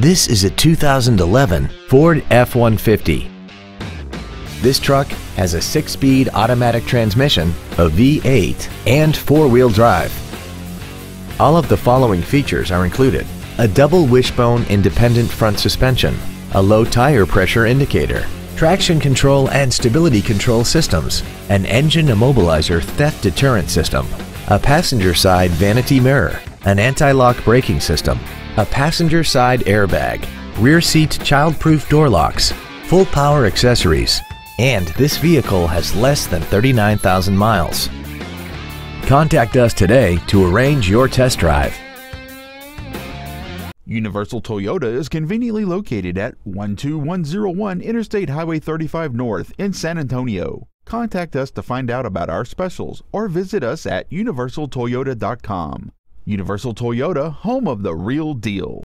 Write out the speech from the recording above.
This is a 2011 Ford F-150. This truck has a 6-speed automatic transmission, a V8, and 4-wheel drive. All of the following features are included. A double wishbone independent front suspension, a low tire pressure indicator, traction control and stability control systems, an engine immobilizer theft deterrent system, a passenger side vanity mirror, an anti-lock braking system, a passenger side airbag, rear seat child-proof door locks, full power accessories, and this vehicle has less than 39,000 miles. Contact us today to arrange your test drive. Universal Toyota is conveniently located at 12101 Interstate Highway 35 North in San Antonio. Contact us to find out about our specials or visit us at universaltoyota.com. Universal Toyota, home of the real deal.